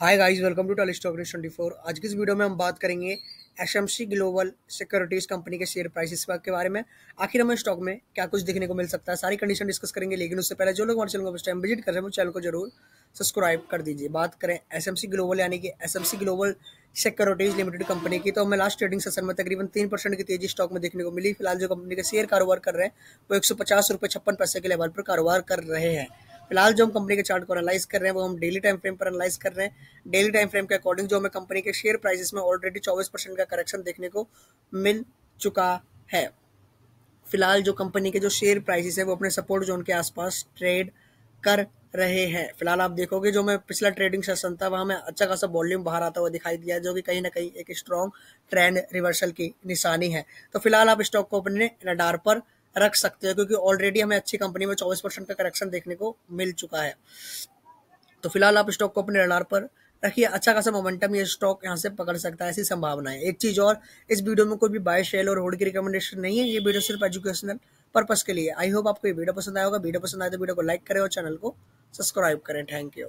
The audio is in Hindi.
Hi guys welcome to Tolly Stock twenty four आज की इस वीडियो में हम बात करेंगे एशएमसी ग्लोबल सिक्योरिटीज कंपनी के शेयर प्राइसेस के बारे में। आखिर हमें स्टॉक में क्या कुछ देखने को मिल सकता है? सारी कंडीशन डिस्कस करेंगे, लेकिन उससे पहले जो लोग हमारे चैनल को टाइम विज़िट कर रहे हैं, वो चैनल को ज़रूर सब्सक्राइब कर दीजिए। बात करें एसएमसी ग्लोबल यानी कि S global securities limited company की तो हमें लास्ट ट्रेडिंग सेशन में तकरीबन तीन परसेंट की तेज़ी स्टॉक में देखने को मिली। फ़िलहाल जो कंपनी के शेयर कारोबार कर रहे हैं, वो एक सौ पचास रुपये छप्पन पैसे के लेवल पर कारोबार कर रहे हैं। फ़िलहाल जो हम कंपनी के चार्ट को एनालाइज कर रहे हैं, वो हम डेली टाइम फ्रेम पर एनालाइज कर रहे हैं। डेली टाइम फ्रेम के अकॉर्डिंग जो हमें कंपनी के शेयर प्राइसेस में ऑलरेडी चौबीस परसेंट का करेक्शन देखने को मिल चुका है। फ़िलहाल जो कंपनी के जो शेयर प्राइसेस है, वो अपने सपोर्ट जोन के आसपास ट्रेड कर रहे हैं। फ़िलहाल आप देखोगे जो मैं पिछला ट्रेडिंग सेशन था, वहाँ में अच्छा खासा वॉल्यूम बाहर आता हुआ दिखाई दिया, जो कि कहीं ना कहीं एक स्ट्रॉन्ग ट्रेंड रिवर्सल की निशानी है। तो फ़िलहाल आप स्टॉक को अपने रडार पर रख सकते हो, क्योंकि ऑलरेडी हमें अच्छी कंपनी में चौबीस परसेंट का करेक्शन देखने को मिल चुका है। तो फ़िलहाल आप स्टॉक को अपने रडार पर रखिए अच्छा खासा मोमेंटम ये स्टॉक यहाँ से पकड़ सकता है, ऐसी संभावना है। एक चीज़ और, इस वीडियो में कोई भी बाय शेल और होल्ड की रिकमेंडेशन नहीं है, ये वीडियो सिर्फ़ एजुकेशनल पर्पज के लिए आई होप आपको ये वीडियो पसंद आएगा वीडियो पसंद आए तो वीडियो को लाइक करें और चैनल को सब्सक्राइब करें। Thank you